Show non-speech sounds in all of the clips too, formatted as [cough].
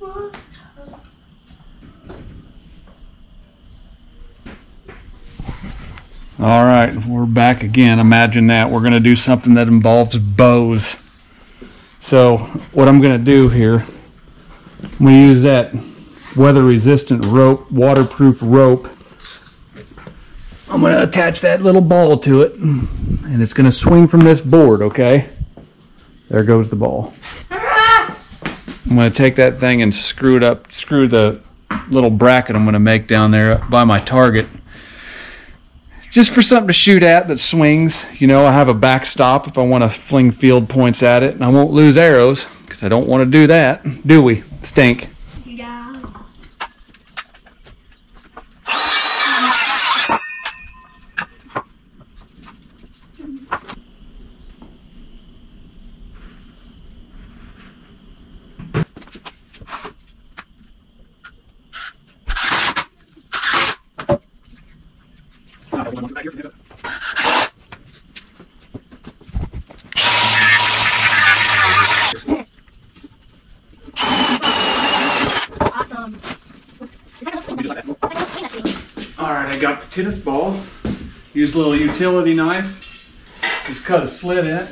All right, we're back again. Imagine that. We're going to do something that involves bows. So, what I'm going to do here, I'm going to use that weather resistant rope, waterproof rope. I'm going to attach that little ball to it, and it's going to swing from this board, okay? There goes the ball. I'm going to take that thing and screw it up, screw the little bracket I'm going to make down there by my target just for something to shoot at that swings. You know, I have a backstop if I want to fling field points at it, and I won't lose arrows because I don't want to do that, do we? Stink. Yeah. Awesome. All right, I got the tennis ball. Use a little utility knife. Just cut a slit in it.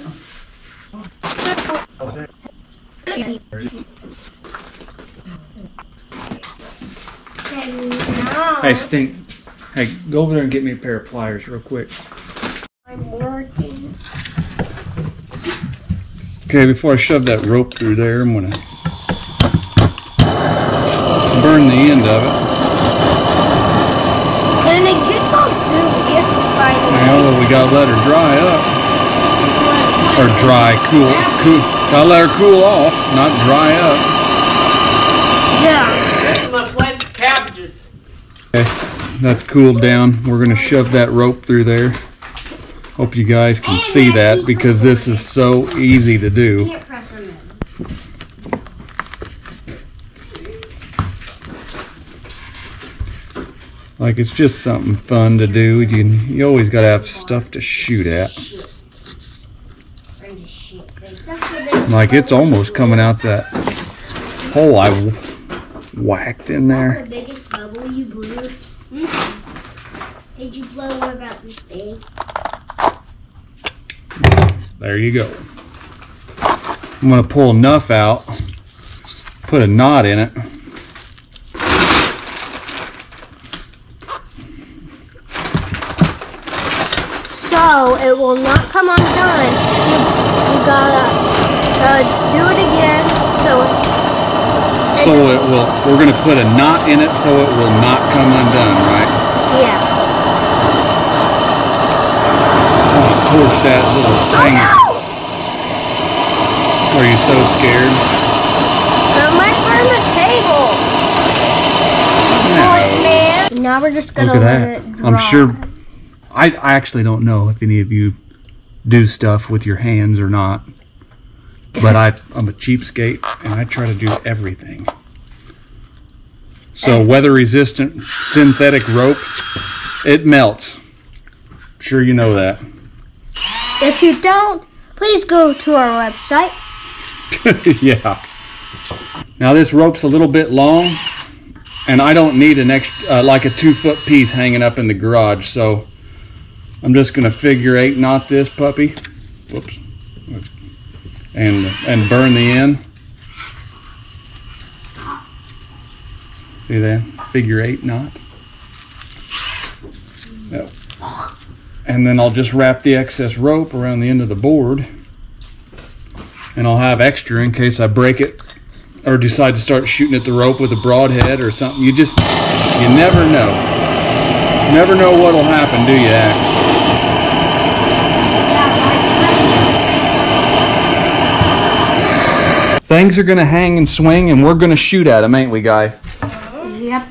Hey, Stink. Hey, go over there and get me a pair of pliers real quick. I'm working. Okay, before I shove that rope through there, I'm gonna burn the end of it. And it gets all gooey by Well, we gotta let her dry up. Or dry, cool, cool. Gotta let her cool off, not dry up. Yeah. There's my plants of cabbages. Okay, that's cooled down. We're gonna shove that rope through there. Hope you guys can see that because this is so easy to do. Like it's just something fun to do. You, you always gotta have stuff to shoot at. Like it's almost coming out that hole I whacked in there. The biggest bubble you blew. Mhm. Did you blow one about this big? There you go. I'm gonna pull enough out, put a knot in it. So it will not come undone. You, you gotta uh, do it again. So So it will, we're gonna put a knot in it so it will not come undone, right? yeah. Wanna torch that little oh, thing. Are you so scared? It might burn the table. Torch man. Now we're just gonna Look at let that. it dry. I'm sure, I, I actually don't know if any of you do stuff with your hands or not. But I, I'm a cheapskate and I try to do everything. So weather resistant synthetic rope, it melts. Sure you know that. If you don't, please go to our website. [laughs] yeah. Now this rope's a little bit long, and I don't need an extra, uh, like a two foot piece hanging up in the garage. So I'm just gonna figure eight knot this puppy. Whoops. And and burn the end. See that? Figure eight knot. Yep. And then I'll just wrap the excess rope around the end of the board and I'll have extra in case I break it or decide to start shooting at the rope with a broadhead or something. You just, you never know. Never know what'll happen, do you, Axe? Things are gonna hang and swing, and we're gonna shoot at them, ain't we, guy? Yep.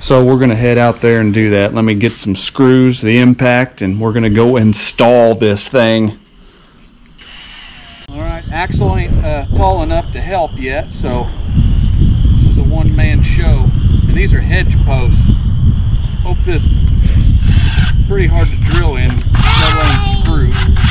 So we're gonna head out there and do that. Let me get some screws, the impact, and we're gonna go install this thing. All right, Axel ain't uh, tall enough to help yet, so this is a one-man show. And these are hedge posts. Hope this pretty hard to drill in, let alone screw.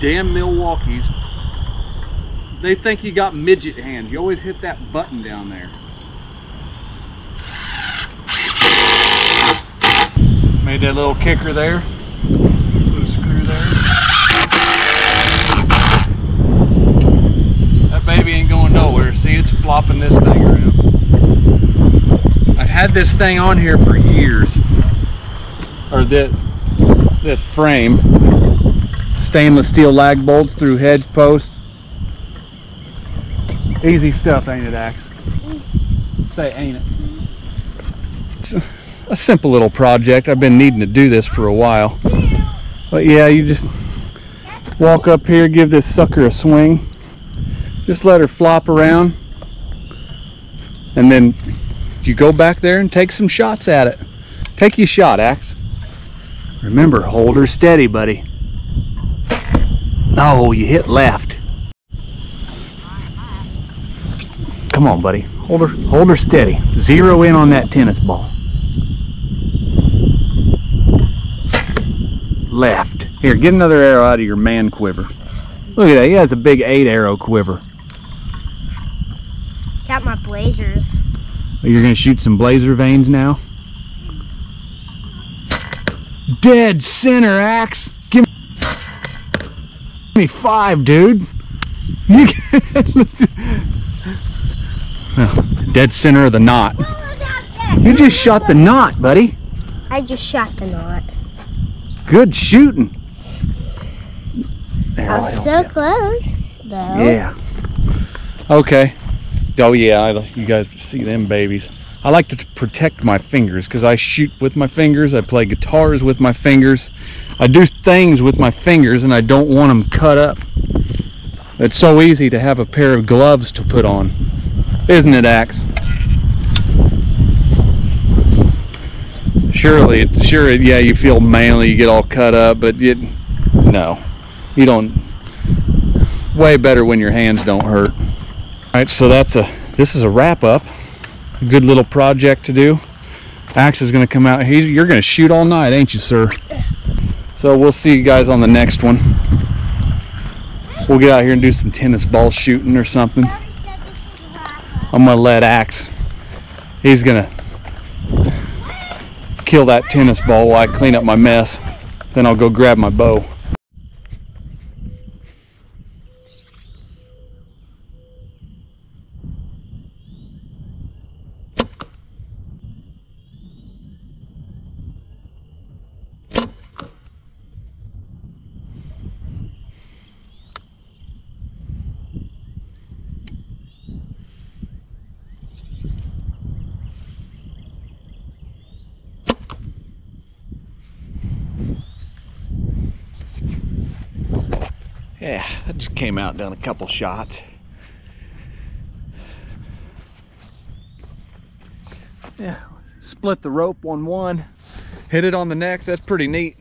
Damn Milwaukee's. They think you got midget hands. You always hit that button down there. Made that little kicker there. A screw there. That baby ain't going nowhere. See, it's flopping this thing around. I've had this thing on here for years. Or this, this frame. Stainless steel lag bolts through hedge posts. Easy stuff, ain't it, Axe? Say, ain't it? It's a- a simple little project. I've been needing to do this for a while. But yeah, you just walk up here, give this sucker a swing. Just let her flop around. And then you go back there and take some shots at it. Take your shot, Axe. Remember, hold her steady, buddy. Oh, you hit left. Come on, buddy. Hold her, hold her steady. Zero in on that tennis ball. Left. Here, get another arrow out of your man quiver. Look at that. He has a big eight arrow quiver. Got my blazers. You're gonna shoot some blazer vanes now? Dead center Axe. Give me, five, dude. You [laughs] Well, dead center of the knot. You just shot the knot, buddy. I just shot the knot. Good shooting. There, I'm I so get- close, though. Yeah. Okay. Oh yeah, I, you guys see them babies. I like to protect my fingers because I shoot with my fingers. I play guitars with my fingers. I do things with my fingers, and I don't want them cut up. It's so easy to have a pair of gloves to put on, isn't it, Axe? Surely, sure, yeah, you feel manly, you get all cut up, but it, no, you don't. Way better when your hands don't hurt. All right, so that's a this is a wrap up. Good little project to do. Axe is going to come out. He, you're going to shoot all night, ain't you, sir? So we'll see you guys on the next one. We'll get out here and do some tennis ball shooting or something. I'm going to let Axe. He's going to kill that tennis ball while I clean up my mess. Then I'll go grab my bow. Yeah, I just came out done a couple shots. Yeah, split the rope on one, hit it on the next. That's pretty neat.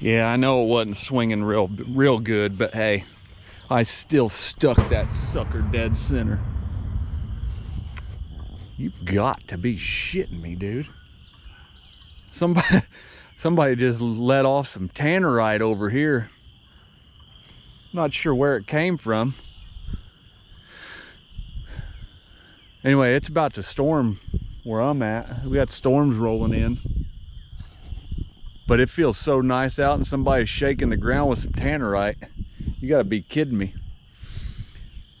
Yeah, I know it wasn't swinging real real good, but hey, I still stuck that sucker dead center. You've got to be shitting me, dude. Somebody [laughs] somebody just let off some tannerite over here. Not sure where it came from. Anyway, it's about to storm where I'm at. We got storms rolling in but it feels so nice out and somebody's shaking the ground with some tannerite. You gotta be kidding me.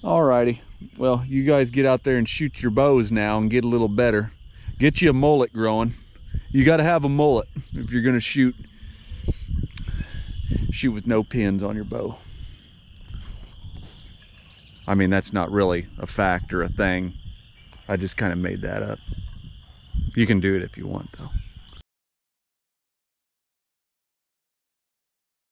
Alrighty, well, you guys get out there and shoot your bows now and get a little better. Get you a mullet growing. You gotta have a mullet if you're gonna shoot. Shoot with no pins on your bow. I mean, that's not really a fact or a thing. I just kind of made that up. You can do it if you want though.